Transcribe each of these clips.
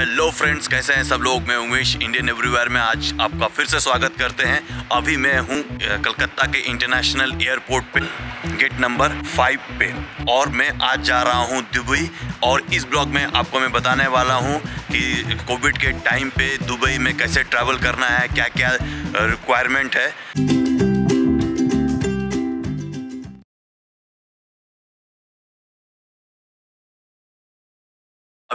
Hello friends कैसे हैं सब लोग? मैं उमेश इंडियन एवरीवेयर में आज आपका फिर से स्वागत करते हैं। अभी मैं हूँ कलकत्ता के इंटरनेशनल एयरपोर्ट पे गेट नंबर फाइव पे। और मैं आज जा रहा हूँ दुबई, और इस ब्लॉग में आपको मैं बताने वाला हूँ कि कोविड के टाइम पे दुबई में कैसे ट्रैवल करना है क्या क्या रिक्वायरमेंट है।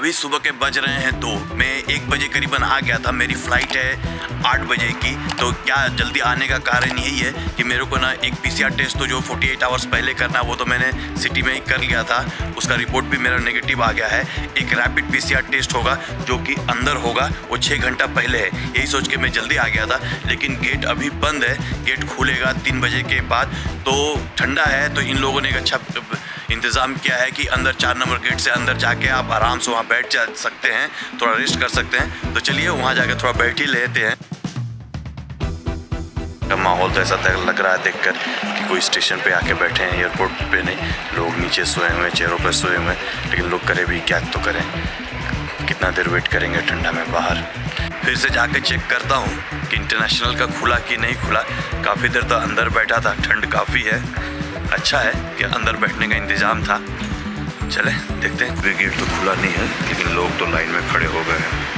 अभी सुबह के बज रहे हैं दो। मैं एक बजे करीबन आ गया था, मेरी फ़्लाइट है आठ बजे की। तो क्या जल्दी आने का कारण यही है कि मेरे को ना एक पीसीआर टेस्ट तो जो 48 आवर्स पहले करना वो तो मैंने सिटी में ही कर लिया था। उसका रिपोर्ट भी मेरा नेगेटिव आ गया है। एक रैपिड पीसीआर टेस्ट होगा, जो कि अंदर होगा, वो छः घंटा पहले है। यही सोच के मैं जल्दी आ गया था। लेकिन गेट अभी बंद है। गेट खुलेगा तीन बजे के बाद। तो ठंडा है तो इन लोगों ने एक अच्छा इंतज़ाम किया है कि अंदर चार नंबर गेट से अंदर जाके आप आराम से वहाँ बैठ जा सकते हैं, थोड़ा रेस्ट कर सकते हैं। तो चलिए वहाँ जाके थोड़ा बैठ ही लेते हैं। का माहौल तो ऐसा लग रहा है देखकर कि कोई स्टेशन पे आके बैठे हैं एयरपोर्ट पे नहीं। लोग नीचे सोए हुए चेयरों पे सोए हुए लेकिन लोग करें भी क्या तो करें। कितना देर वेट करेंगे ठंडा में बाहर? फिर से जाके चेक करता हूँ कि इंटरनेशनल का खुला कि नहीं खुला। काफ़ी देर तो अंदर बैठा था, ठंड काफ़ी है। अच्छा है कि अंदर बैठने का इंतज़ाम था। चले, देखते हैं। कोई गेट तो खुला नहीं है, लेकिन लोग तो लाइन में खड़े हो गए हैं।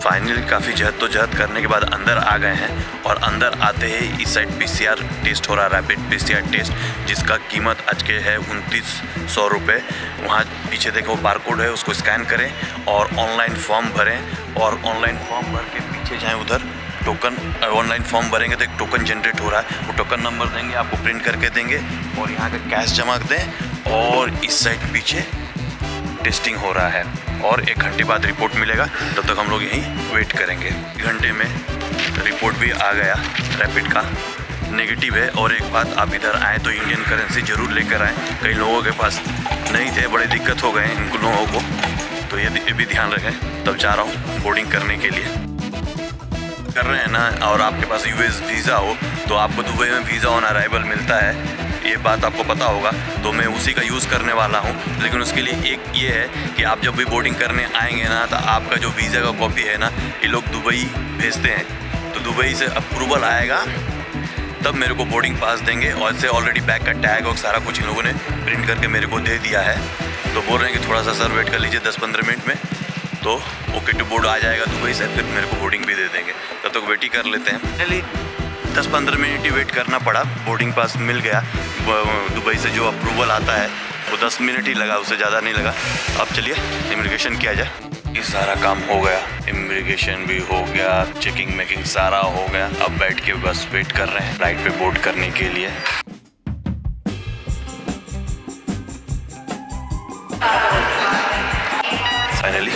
फाइनली काफ़ी जहद करने के बाद अंदर आ गए हैं और अंदर आते ही इस साइड पीसीआर टेस्ट हो रहा है रैपिड पीसीआर टेस्ट जिसका कीमत आज के है उनतीस सौ रुपये वहाँ पीछे देखो बारकोड है, उसको स्कैन करें और ऑनलाइन फॉर्म भरें और ऑनलाइन फॉर्म भर के पीछे जाएँ उधर। टोकन ऑनलाइन फॉर्म भरेंगे तो एक टोकन जनरेट हो रहा है। वो टोकन नंबर देंगे, आपको प्रिंट करके देंगे और यहाँ का कैश जमा दें और इस साइड पीछे टेस्टिंग हो रहा है और एक घंटे बाद रिपोर्ट मिलेगा। तब तो तक हम लोग यहीं वेट करेंगे। घंटे में रिपोर्ट भी आ गया रैपिड का। नेगेटिव है और एक बात, आप इधर आए तो इंडियन करेंसी ज़रूर लेकर आए। कई लोगों के पास नहीं थे, बड़े दिक्कत हो गए इन लोगों को। तो ये भी ध्यान रखें, तब जा रहा हूँ बोर्डिंग करने के लिए। कर रहे हैं ना, और आपके पास यूएस वीज़ा हो तो आपको दुबई में वीज़ा ऑन अराइवल मिलता है। ये बात आपको पता होगा तो मैं उसी का यूज़ करने वाला हूँ। लेकिन उसके लिए एक ये है कि आप जब भी बोर्डिंग करने आएँगे ना तो आपका जो वीज़ा का कॉपी है ना, ये लोग दुबई भेजते हैं। तो दुबई से अप्रूवल आएगा, तब मेरे को बोर्डिंग पास देंगे, और इससे ऑलरेडी बैग का टैग और सारा कुछ इन लोगों ने प्रिंट करके मेरे को दे दिया है। तो बोल रहे हैं कि थोड़ा सा सर वेट कर लीजिए दस पंद्रह मिनट में। तो ओके टू बोर्ड आ जाएगा दुबई से फिर मेरे को बोर्डिंग भी दे देंगे। तब तक वेट ही कर लेते हैं। चलिए दस पंद्रह मिनट ही वेट करना पड़ा। बोर्डिंग पास मिल गया। दुबई से जो अप्रूवल आता है, वो दस मिनट ही लगा, उससे ज़्यादा नहीं लगा। अब चलिए इमिग्रेशन किया जाए। ये सारा काम हो गया। इमिग्रेशन भी हो गया। चेकिंग मेकिंग सारा हो गया। अब बैठ के बस वेट कर रहे हैं। फ़्लाइट पे बोर्ड करने के लिए। फाइनली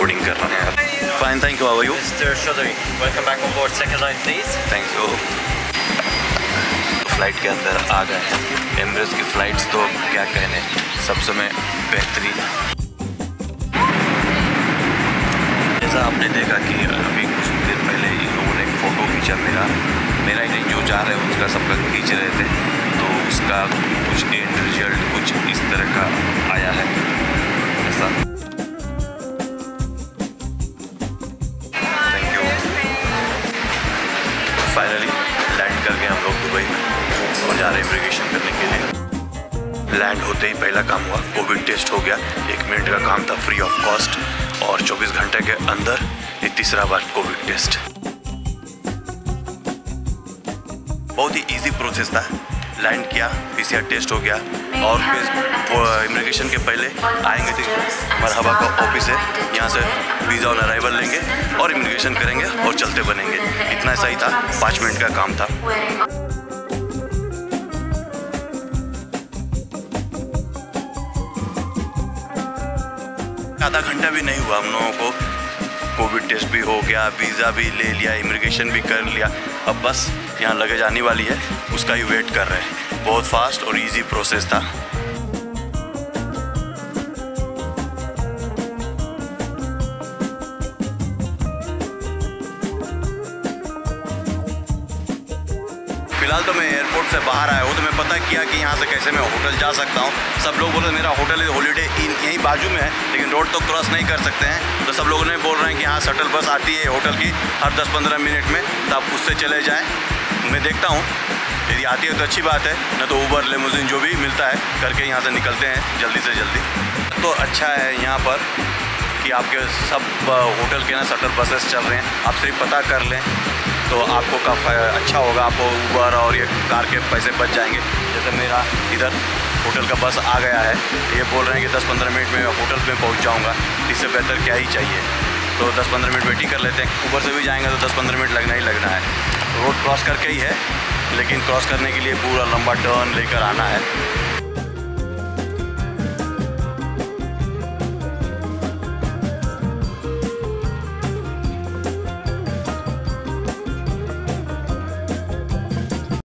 बोर्डिंग कर रहे हैं fine thank you how are you Mr. Chaudhary, welcome back on board. Second line, please. Thank you flight के अंदर आ गए हैं एमरेट्स की फ़्लाइट्स तो क्या कहने सब समय बेहतरीन जैसा आपने देखा कि अभी कुछ देर पहले इन लोगों ने एक फ़ोटो खींचा मेरा मेरा ही नहीं जो जा रहे हैं उसका सबका खींच रहे थे तो उसका कुछ एंड रिज़ल्ट कुछ इस तरह का जा रहे हैं इमिग्रेशन करने के लिए। लैंड होते ही पहला काम हुआ कोविड टेस्ट हो गया। एक मिनट का काम था फ्री ऑफ़ कॉस्ट और 24 घंटे के अंदर ये तीसरा बार कोविड टेस्ट बहुत ही इजी प्रोसेस था। लैंड किया पीसीआर टेस्ट हो गया और फिर इमिग्रेशन के पहले आएँगे तो मरहबा का ऑफ़िस है। यहाँ से वीज़ा ऑन अराइवल लेंगे और इमिग्रेशन करेंगे और चलते बनेंगे। इतना ऐसा ही था, पाँच मिनट का काम था। आधा घंटा भी नहीं हुआ हम लोगों को। कोविड टेस्ट भी हो गया, वीज़ा भी ले लिया, इमिग्रेशन भी कर लिया। अब बस यहाँ लगे जाने वाली है, उसका ही वेट कर रहे हैं। बहुत फास्ट और इजी प्रोसेस था। फ़िलहाल तो मैं एयरपोर्ट से बाहर आया हूँ तो मैं पता किया कि यहाँ से कैसे मैं होटल जा सकता हूँ। सब लोग बोल रहे मेरा होटल हॉलीडे इन यहीं बाजू में है, लेकिन रोड तो क्रॉस नहीं कर सकते हैं। तो सब लोगों ने बोल रहे हैं कि यहाँ शटल बस आती है होटल की हर दस पंद्रह मिनट में तो आप उससे चले जाएँ। मैं देखता हूँ। यदि आती है तो अच्छी बात है, न तो ऊबर लेमोजिन जो भी मिलता है, करके यहाँ से निकलते हैं जल्दी से जल्दी। तो अच्छा है यहाँ पर कि आपके सब होटल के ना शटल बसेस चल रहे हैं। आप सिर्फ़ पता कर लें। तो आपको काफ़ी अच्छा होगा, आपको ऊबर और ये कार के पैसे बच जाएँगे। जैसे मेरा इधर होटल का बस आ गया है ये बोल रहे हैं कि 10-15 मिनट में होटल में पहुँच जाऊँगा। इससे बेहतर क्या ही चाहिए? तो 10-15 मिनट वेटिंग कर लेते हैं। ऊबर से भी जाएँगे तो 10-15 मिनट लगना ही लगना है। रोड क्रॉस करके ही है, लेकिन क्रॉस करने के लिए पूरा लंबा टर्न लेकर आना है।